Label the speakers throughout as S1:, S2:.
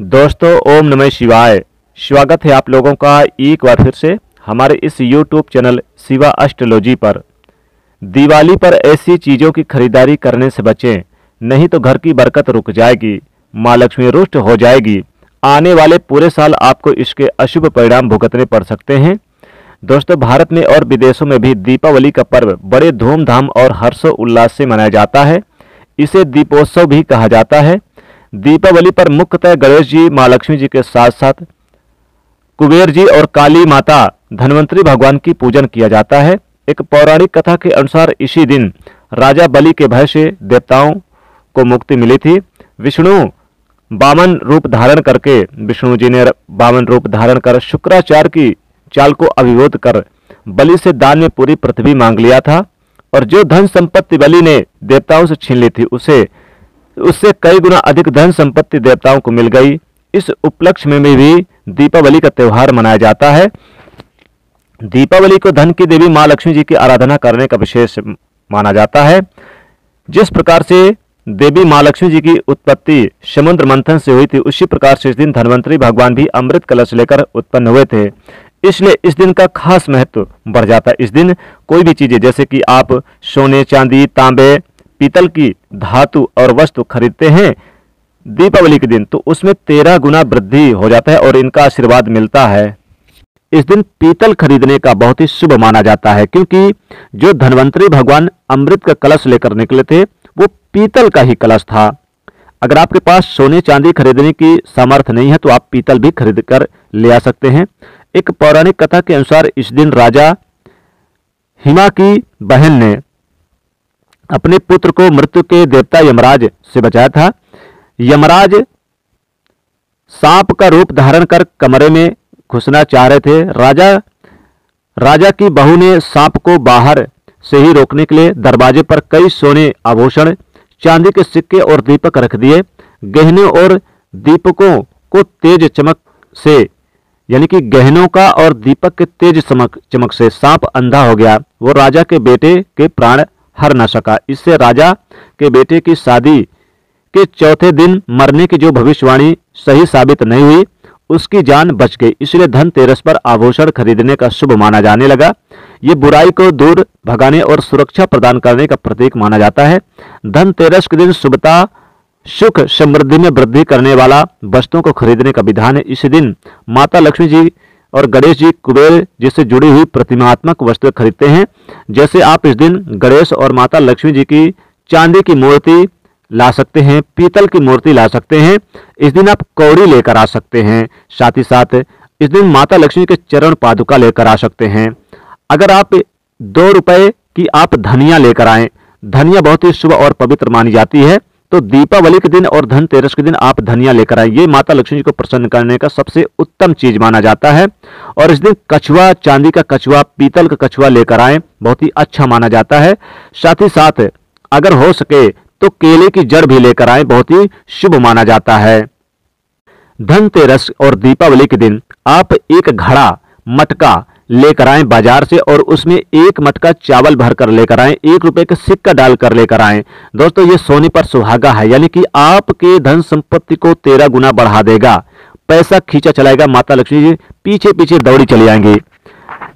S1: दोस्तों, ओम नमः शिवाय। स्वागत है आप लोगों का एक बार फिर से हमारे इस YouTube चैनल शिवा एस्ट्रोलॉजी पर। दिवाली पर ऐसी चीज़ों की खरीदारी करने से बचें, नहीं तो घर की बरकत रुक जाएगी, माँ लक्ष्मी रुष्ट हो जाएगी। आने वाले पूरे साल आपको इसके अशुभ परिणाम भुगतने पड़ सकते हैं। दोस्तों, भारत में और विदेशों में भी दीपावली का पर्व बड़े धूमधाम और हर्षो उल्लास से मनाया जाता है। इसे दीपोत्सव भी कहा जाता है। दीपावली पर मुख्यतः गणेश जी, माँ लक्ष्मी जी के साथ साथ कुबेर जी और काली माता धनवंतरी भगवान की पूजन किया जाता है। एक पौराणिक कथा के अनुसार इसी दिन राजा बलि के भय से देवताओं को मुक्ति मिली थी। विष्णु बामन रूप धारण करके, विष्णु जी ने बामन रूप धारण कर शुक्राचार्य की चाल को अभिभूत कर बलि से दान में पूरी पृथ्वी मांग लिया था। और जो धन संपत्ति बलि ने देवताओं से छीन ली थी, उसे उससे कई गुना अधिक धन संपत्ति देवताओं को मिल गई। इस उपलक्ष्य में भी दीपावली का त्यौहार मनाया जाता है। दीपावली को धन की देवी माँ लक्ष्मी जी की आराधना करने का विशेष माना जाता है। जिस प्रकार से देवी माँ लक्ष्मी जी की उत्पत्ति समुद्र मंथन से हुई थी, उसी प्रकार से इस दिन धनवंतरी भगवान भी अमृत कलश लेकर उत्पन्न हुए थे। इसलिए इस दिन का खास महत्व बढ़ जाता है। इस दिन कोई भी चीज़ें, जैसे कि आप सोने, चांदी, तांबे पीतल की धातु और वस्तु खरीदते हैं दीपावली के दिन तो उसमें तेरह गुना वृद्धि हो जाता है और इनका आशीर्वाद मिलता है। इस दिन पीतल खरीदने का बहुत ही शुभ माना जाता है, क्योंकि जो धनवंतरी भगवान अमृत का कलश लेकर निकले थे, वो पीतल का ही कलश था। अगर आपके पास सोने चांदी खरीदने की सामर्थ्य नहीं है तो आप पीतल भी खरीद कर ले आ सकते हैं। एक पौराणिक कथा के अनुसार इस दिन राजा हिमा की बहन ने अपने पुत्र को मृत्यु के देवता यमराज से बचाया था। यमराज सांप का रूप धारण कर कमरे में घुसना चाह रहे थे। राजा राजा की बहू ने सांप को बाहर से ही रोकने के लिए दरवाजे पर कई सोने आभूषण, चांदी के सिक्के और दीपक रख दिए। गहने और दीपकों को तेज चमक से, यानी कि गहनों का और दीपक के तेज चमक चमक से सांप अंधा हो गया। वो राजा के बेटे के प्राण हर न सका। इससे राजा के बेटे की शादी के चौथे दिन मरने की जो भविष्यवाणी सही साबित नहीं हुई, उसकी जान बच गई। इसलिए धनतेरस पर आभूषण खरीदने का शुभ माना जाने लगा। ये बुराई को दूर भगाने और सुरक्षा प्रदान करने का प्रतीक माना जाता है। धनतेरस के दिन शुभता, सुख, समृद्धि में वृद्धि करने वाला वस्तुओं को खरीदने का विधान है। इस दिन माता लक्ष्मी जी और गणेश जी कुबेर जी से जुड़ी हुई प्रतिमात्मक वस्तुएँ खरीदते हैं। जैसे आप इस दिन गणेश और माता लक्ष्मी जी की चांदी की मूर्ति ला सकते हैं, पीतल की मूर्ति ला सकते हैं, इस दिन आप कौड़ी लेकर आ सकते हैं, साथ ही साथ इस दिन माता लक्ष्मी के चरण पादुका लेकर आ सकते हैं। अगर आप दो रुपए की आप धनिया लेकर आए, धनिया बहुत ही शुभ और पवित्र मानी जाती है तो दीपावली के दिन और धनतेरस के दिन आप धनिया लेकर आए ये माता लक्ष्मी जी को प्रसन्न करने का सबसे उत्तम चीज़ माना जाता है। और इस दिन कछुआ, चांदी का कछुआ, पीतल का कछुआ लेकर आए, बहुत ही अच्छा माना जाता है। साथ ही साथ, अगर हो सके तो केले की जड़ भी लेकर आए, बहुत ही शुभ माना जाता है। धनतेरस और दीपावली के दिन आप एक घड़ा, मटका लेकर आए बाज़ार से और उसमें एक मटका चावल भर कर लेकर आए, एक रुपए का सिक्का डालकर लेकर आए। दोस्तों, ये सोने पर सुहागा है, यानी कि आपके धन संपत्ति को तेरह गुना बढ़ा देगा। पैसा खींचा चलाएगा माता लक्ष्मी जी पीछे पीछे दौड़ी चली आएँगी।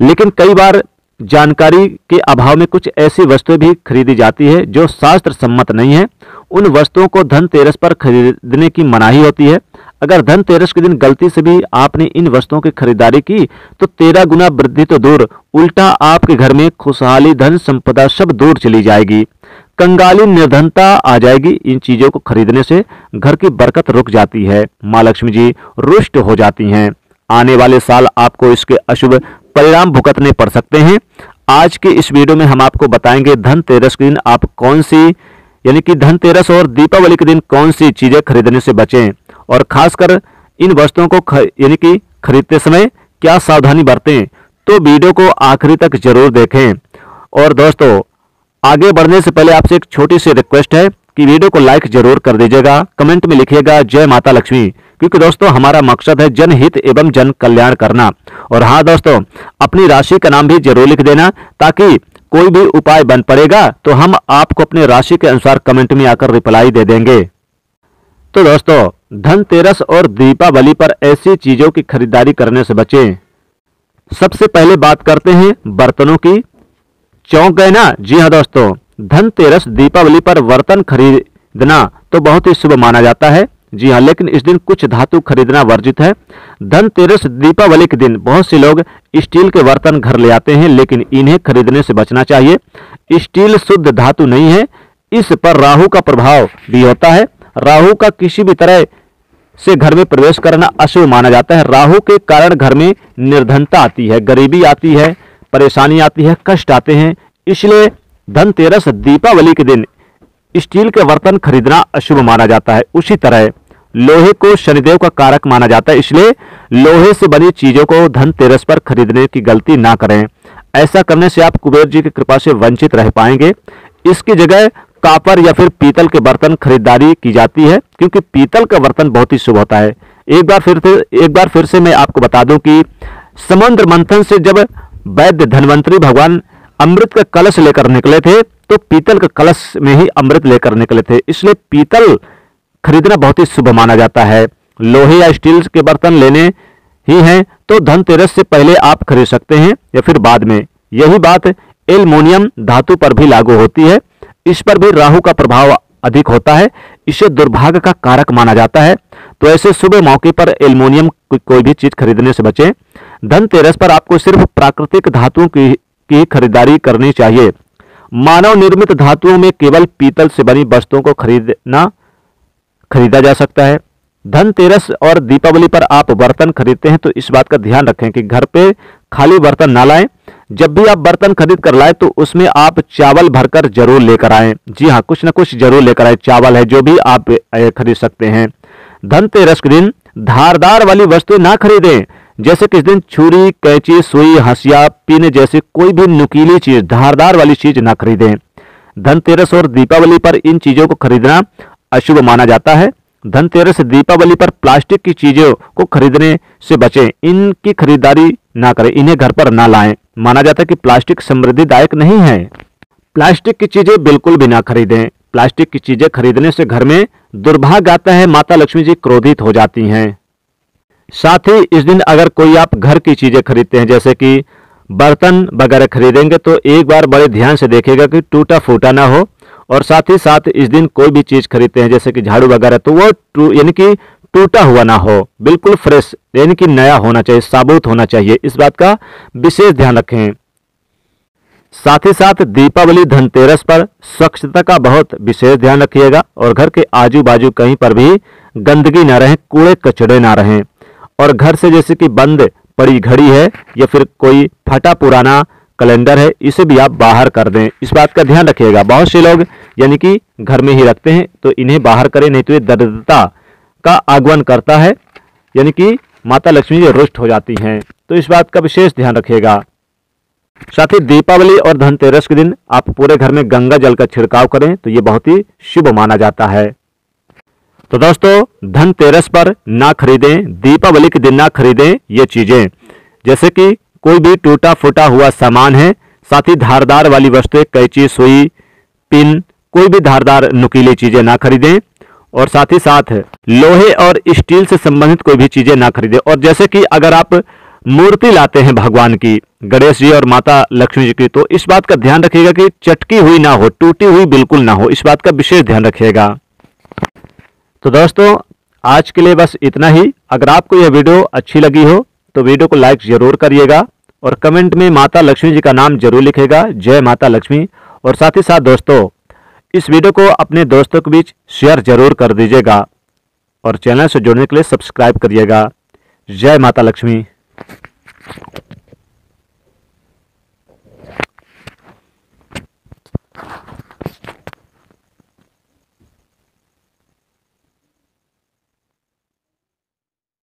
S1: लेकिन कई बार जानकारी के अभाव में कुछ ऐसी वस्तुएँ भी खरीदी जाती है जो शास्त्र सम्मत नहीं है। उन वस्तुओं को धनतेरस पर खरीदने की मनाही होती है। अगर धनतेरस के दिन गलती से भी आपने इन वस्तुओं की खरीदारी की तो तेरह गुना वृद्धि तो दूर। उल्टा आपके घर में खुशहाली, धन संपदा सब दूर चली जाएगी। कंगाली निर्धनता आ जाएगी इन चीज़ों को खरीदने से। घर की बरकत रुक जाती है। माँ लक्ष्मी जी रुष्ट हो जाती हैं। आने वाले साल आपको इसके अशुभ परिणाम भुगतने पड़ सकते हैं। आज के इस वीडियो में हम आपको बताएँगे धनतेरस के दिन आप कौन सी, यानी कि धनतेरस और दीपावली के दिन कौन सी चीज़ें खरीदने से बचें। और खासकर इन वस्तुओं को यानी कि खरीदते समय क्या सावधानी बरतें तो वीडियो को आखिरी तक ज़रूर देखें। और दोस्तों, आगे बढ़ने से पहले आपसे एक छोटी सी रिक्वेस्ट है कि वीडियो को लाइक ज़रूर कर दीजिएगा, कमेंट में लिखिएगा, जय माता लक्ष्मी। क्योंकि दोस्तों, हमारा मकसद है जनहित एवं जन कल्याण करना। और हाँ दोस्तों, अपनी राशि का नाम भी ज़रूर लिख देना, ताकि कोई भी उपाय बन पड़ेगा तो हम आपको अपने राशि के अनुसार कमेंट में आकर रिप्लाई दे देंगे। तो दोस्तों धनतेरस और दीपावली पर ऐसी चीज़ों की खरीदारी करने से बचें। सबसे पहले बात करते हैं बर्तनों की। चौंक गए ना? जी हाँ दोस्तों, धनतेरस दीपावली पर बर्तन खरीदना तो बहुत ही शुभ माना जाता है। जी हाँ लेकिन इस दिन कुछ धातु खरीदना वर्जित है। धनतेरस दीपावली के दिन बहुत से लोग स्टील के बर्तन घर ले आते हैं, लेकिन इन्हें खरीदने से बचना चाहिए। स्टील शुद्ध धातु नहीं है। इस पर राहु का प्रभाव भी होता है। राहु का किसी भी तरह से घर में प्रवेश करना अशुभ माना जाता है। राहु के कारण घर में निर्धनता आती है, गरीबी आती है, परेशानी आती है, कष्ट आते हैं। इसलिए धनतेरस दीपावली के दिन स्टील के बर्तन खरीदना अशुभ माना जाता है। उसी तरह लोहे को शनिदेव का कारक माना जाता है। इसलिए लोहे से बनी चीज़ों को धनतेरस पर खरीदने की गलती ना करें। ऐसा करने से आप कुबेर जी की कृपा से वंचित रह पाएँगे। इसकी जगह कापर या फिर पीतल के बर्तन खरीदारी की जाती है, क्योंकि पीतल का बर्तन बहुत ही शुभ होता है। एक बार फिर से, एक बार फिर से मैं आपको बता दूँ कि समुद्र मंथन से जब वैद्य धनवंतरी भगवान अमृत का कलश लेकर निकले थे तो पीतल के कलश में ही अमृत लेकर निकले थे। इसलिए पीतल खरीदना बहुत ही शुभ माना जाता है। लोहे या स्टील के बर्तन लेने ही हैं तो धनतेरस से पहले आप खरीद सकते हैं, या फिर बाद में। यही बात एल्युमिनियम धातु पर भी लागू होती है। इस पर भी राहु का प्रभाव अधिक होता है। इसे दुर्भाग्य का कारक माना जाता है। तो ऐसे शुभ मौके पर एल्युमिनियम को, कोई भी चीज़ खरीदने से बचें। धनतेरस पर आपको सिर्फ़ प्राकृतिक धातुओं की, की खरीदारी करनी चाहिए। मानव निर्मित धातुओं में केवल पीतल से बनी वस्तुओं को खरीदना खरीदा जा सकता है। धनतेरस और दीपावली पर आप बर्तन खरीदते हैं तो इस बात का ध्यान रखें कि घर पे खाली बर्तन ना लाएँ। जब भी आप बर्तन खरीद कर लाए तो उसमें आप चावल भरकर ज़रूर लेकर आए। जी हाँ कुछ ना कुछ ज़रूर लेकर आए। चावल है, जो भी आप खरीद सकते हैं। धनतेरस के दिन धारदार वाली वस्तुएँ ना खरीदें। जैसे किस दिन छुरी, कैंची, सुई, हंसिया, पीने जैसे कोई भी नुकीली चीज़, धारदार वाली चीज़ ना खरीदें। धनतेरस और दीपावली पर इन चीज़ों को खरीदना अशुभ माना जाता है। धनतेरस दीपावली पर प्लास्टिक की चीज़ों को खरीदने से बचें। इनकी खरीदारी ना करें, इन्हें घर पर ना लाएँ। माना जाता है कि प्लास्टिक समृद्धिदायक नहीं है। प्लास्टिक की चीज़ें बिल्कुल भी ना खरीदें। प्लास्टिक की चीज़ें खरीदने से घर में दुर्भाग्य आता है, माता लक्ष्मी जी क्रोधित हो जाती हैं। साथ ही इस दिन अगर कोई आप घर की चीज़ें खरीदते हैं, जैसे कि बर्तन वगैरह खरीदेंगे तो एक बार बड़े ध्यान से देखेगा कि टूटा फूटा ना हो। और साथ ही साथ इस दिन कोई भी चीज़ खरीदते हैं, जैसे कि झाड़ू वगैरह तो वो यानी कि टूटा हुआ ना हो, बिल्कुल फ्रेश, यानी कि नया होना चाहिए, साबुत होना चाहिए। इस बात का विशेष ध्यान रखें। साथ ही साथ दीपावली धनतेरस पर स्वच्छता का बहुत विशेष ध्यान रखिएगा और घर के आजू बाजू कहीं पर भी गंदगी ना रहे, कूड़े कचड़े ना रहें। और घर से जैसे कि बंद पड़ी घड़ी है या फिर कोई फटा पुराना कैलेंडर है, इसे भी आप बाहर कर दें। इस बात का ध्यान रखिएगा। बहुत से लोग यानी कि घर में ही रखते हैं तो इन्हें बाहर करें, नहीं तो ये दरिद्रता का आगमन करता है, यानी कि माता लक्ष्मी जी रुष्ट हो जाती हैं। तो इस बात का विशेष ध्यान रखिएगा। साथ ही दीपावली और धनतेरस के दिन आप पूरे घर में गंगा जल का छिड़काव करें तो ये बहुत ही शुभ माना जाता है। तो दोस्तों, धनतेरस पर ना खरीदें, दीपावली के दिन ना खरीदें ये चीज़ें। जैसे कि कोई भी टूटा फूटा हुआ सामान है, साथ ही धारदार वाली वस्तुएँ, कैची, सुई, पिन कोई भी धारदार नुकीली चीज़ें ना खरीदें और साथ ही साथ लोहे और स्टील से संबंधित कोई भी चीज़ें ना खरीदें। और जैसे कि अगर आप मूर्ति लाते हैं भगवान की, गणेश जी और माता लक्ष्मी जी की तो इस बात का ध्यान रखिएगा कि चटकी हुई ना हो, टूटी हुई बिल्कुल ना हो, इस बात का विशेष ध्यान रखिएगा। तो दोस्तों, आज के लिए बस इतना ही। अगर आपको यह वीडियो अच्छी लगी हो तो वीडियो को लाइक ज़रूर करिएगा और कमेंट में माता लक्ष्मी जी का नाम ज़रूर लिखेगा। जय माता लक्ष्मी। और साथ ही साथ दोस्तों इस वीडियो को अपने दोस्तों के बीच शेयर ज़रूर कर दीजिएगा और चैनल से जुड़ने के लिए सब्सक्राइब करिएगा। जय माता लक्ष्मी।